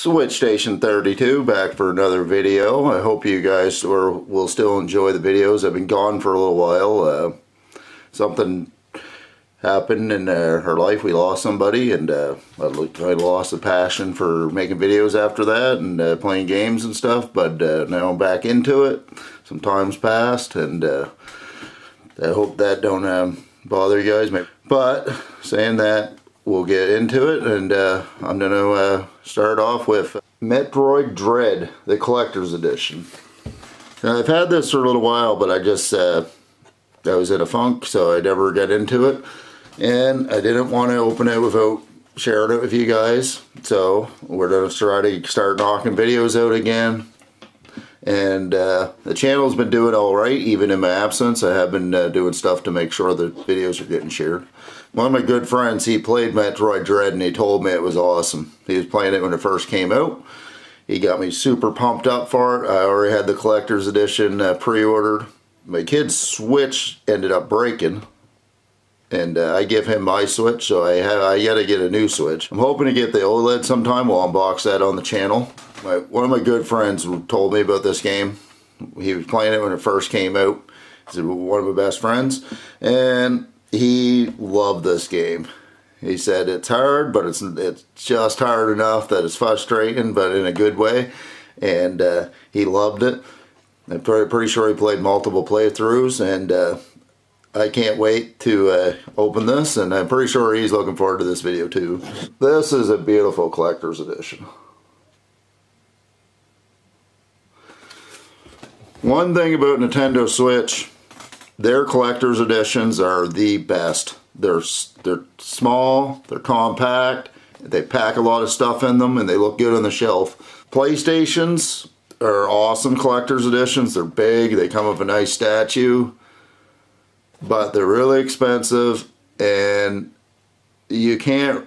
Switch Station 32 back for another video. I hope you guys are, will still enjoy the videos. I've been gone for a little while. Uh, something happened in uh, her life. We lost somebody and uh, I, lost the passion for making videos after that and uh, playing games and stuff. But uh, now I'm back into it. Some time's passed and uh, I hope that don't um, bother you guys. But saying that, we'll get into it and uh, I'm going to uh, start off with Metroid Dread, the collector's edition. Now I've had this for a little while but I just uh, I was in a funk so I never got into it. And I didn't want to open it without sharing it with you guys. So we're going to try to start knocking videos out again. And uh, the channel's been doing all right even in my absence. I have been uh, doing stuff to make sure the videos are getting shared one of my good friends he played Metroid Dread and he told me it was awesome. He was playing it when it first came out. He got me super pumped up for it. I already had the collector's edition uh, pre-ordered. My kid's switch ended up breaking and uh, I give him my switch so I have I gotta get a new switch. I'm hoping to get the OLED sometime. We'll unbox that on the channel. My, one of my good friends told me about this game. He was playing it when it first came out. He's one of my best friends. And he loved this game. He said it's hard, but it's it's just hard enough that it's frustrating, but in a good way. And uh, he loved it. I'm pretty sure he played multiple playthroughs, and uh, I can't wait to uh, open this, and I'm pretty sure he's looking forward to this video too. This is a beautiful collector's edition. One thing about Nintendo Switch, their collector's editions are the best. They're, they're small, they're compact, they pack a lot of stuff in them, and they look good on the shelf. PlayStations are awesome collector's editions. They're big, they come with a nice statue, but they're really expensive, and you can't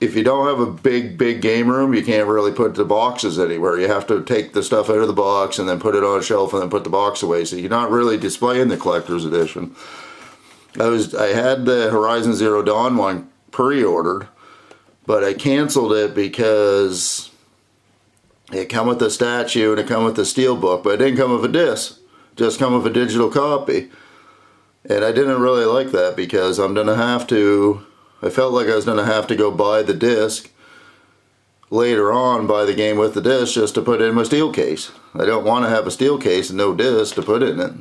if you don't have a big, big game room, you can't really put the boxes anywhere. You have to take the stuff out of the box and then put it on a shelf and then put the box away. So you're not really displaying the collector's edition. I was I had the Horizon Zero Dawn one pre-ordered, but I canceled it because it come with the statue and it come with the steel book, but it didn't come with a disc. Just come with a digital copy. And I didn't really like that because I'm gonna have to I felt like I was going to have to go buy the disc later on buy the game with the disc just to put it in my steel case. I don't want to have a steel case and no disc to put in it.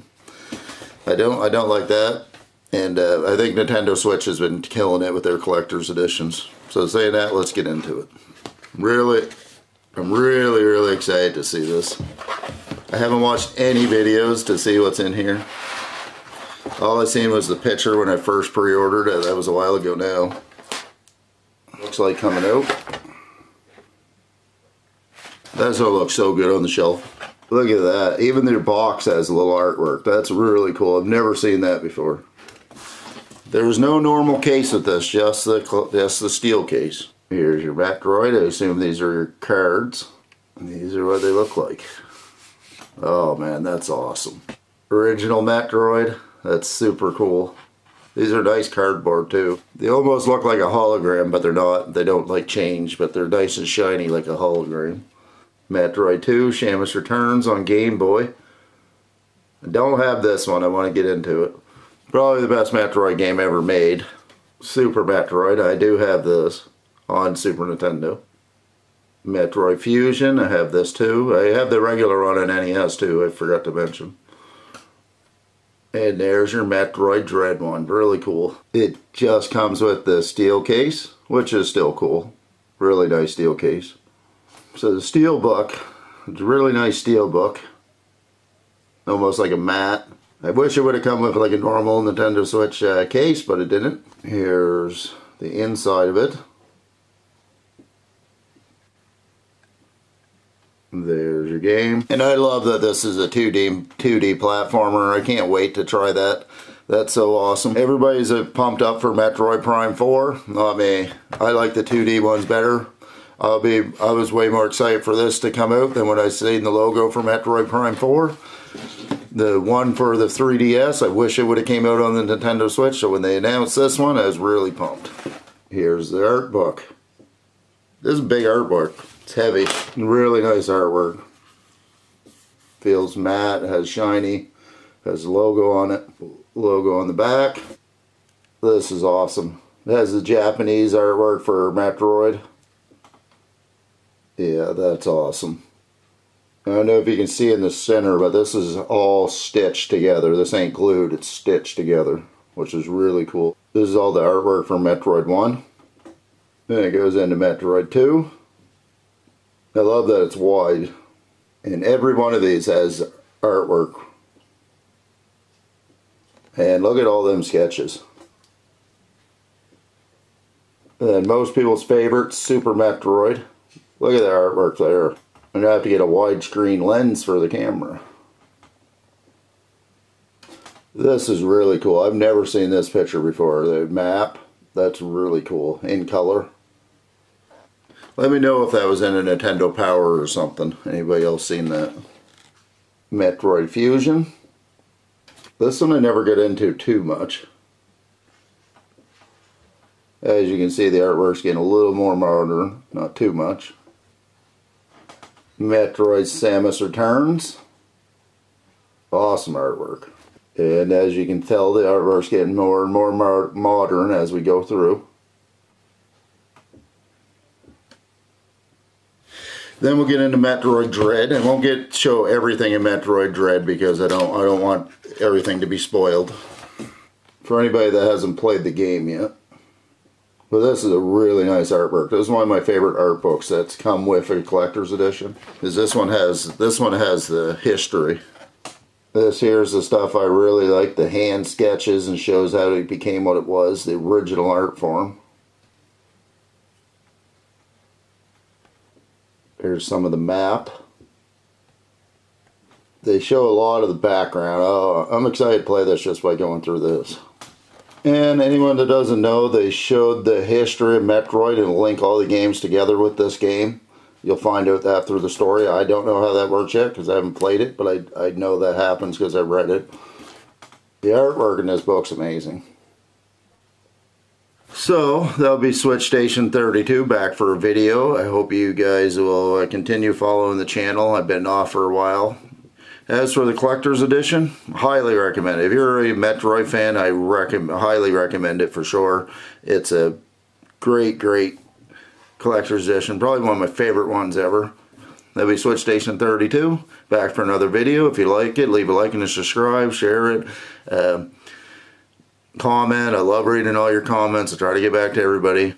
I don't I don't like that. And uh, I think Nintendo Switch has been killing it with their collector's editions. So saying that, let's get into it. Really, I'm really, really excited to see this. I haven't watched any videos to see what's in here. All I seen was the picture when I first pre-ordered it. That was a while ago now. Looks like coming out. That's what looks so good on the shelf. Look at that. Even their box has a little artwork. That's really cool. I've never seen that before. There's no normal case with this, just the, just the steel case. Here's your Metroid. I assume these are your cards. These are what they look like. Oh man, that's awesome. Original Metroid. That's super cool. These are nice cardboard too. They almost look like a hologram, but they're not. They don't like change, but they're nice and shiny like a hologram. Metroid 2, Samus Returns on Game Boy. I don't have this one, I want to get into it. Probably the best Metroid game ever made. Super Metroid, I do have this on Super Nintendo. Metroid Fusion, I have this too. I have the regular one on NES too, I forgot to mention. And there's your Metroid Dread one. Really cool. It just comes with the steel case, which is still cool. Really nice steel case. So the steel book, it's a really nice steel book. Almost like a matte. I wish it would have come with like a normal Nintendo Switch uh, case, but it didn't. Here's the inside of it. There's your game. And I love that this is a 2D 2D platformer. I can't wait to try that. That's so awesome. Everybody's uh, pumped up for Metroid Prime 4. Not me. I like the 2D ones better. I'll be I was way more excited for this to come out than when I seen the logo for Metroid Prime 4. The one for the 3DS, I wish it would have came out on the Nintendo Switch. So when they announced this one, I was really pumped. Here's the art book. This is big artwork. It's heavy. Really nice artwork. Feels matte, has shiny, has logo on it, logo on the back. This is awesome. It has the Japanese artwork for Metroid. Yeah, that's awesome. I don't know if you can see in the center, but this is all stitched together. This ain't glued, it's stitched together, which is really cool. This is all the artwork for Metroid 1. Then it goes into Metroid 2. I love that it's wide. And every one of these has artwork. And look at all them sketches. And most people's favorite, Super Metroid. Look at the artwork there. I'm going to have to get a widescreen lens for the camera. This is really cool. I've never seen this picture before. The map, that's really cool. In color. Let me know if that was in a Nintendo Power or something. Anybody else seen that? Metroid Fusion. This one I never get into too much. As you can see, the artwork's getting a little more modern, not too much. Metroid Samus Returns. Awesome artwork. And as you can tell, the artwork's getting more and more modern as we go through. Then we'll get into Metroid Dread, and won't get show everything in Metroid Dread because I don't I don't want everything to be spoiled for anybody that hasn't played the game yet. But this is a really nice artwork. This is one of my favorite art books that's come with a collector's edition. Is this one has this one has the history. This here's the stuff I really like, the hand sketches and shows how it became what it was, the original art form. Here's some of the map. They show a lot of the background. Oh, I'm excited to play this just by going through this. And anyone that doesn't know, they showed the history of Metroid and link all the games together with this game. You'll find out that through the story. I don't know how that works yet because I haven't played it, but I, I know that happens because I read it. The artwork in this book's amazing. So, that'll be Switch Station 32 back for a video. I hope you guys will uh, continue following the channel. I've been off for a while. As for the collector's edition, highly recommend. If you're a Metroid fan, I recommend, highly recommend it for sure. It's a great, great collector's edition. Probably one of my favorite ones ever. That'll be Switch Station 32. Back for another video. If you like it, leave a like and subscribe. Share it. Uh, comment. I love reading all your comments. I try to get back to everybody.